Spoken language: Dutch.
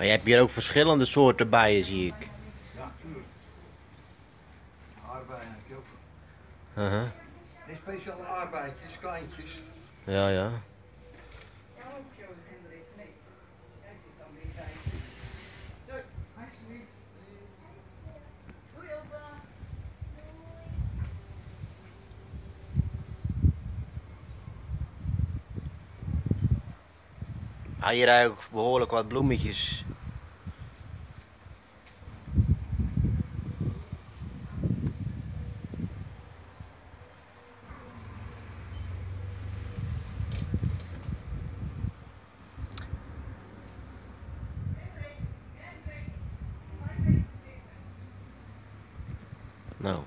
Maar je hebt hier ook verschillende soorten bijen, zie ik. Ja, tuurlijk. Aardbeien heb je ook. Uh-huh. Dit speciale aardbeidjes, kleintjes. Ja, ja. Ah, hier eigenlijk behoorlijk wat bloemetjes. Nou,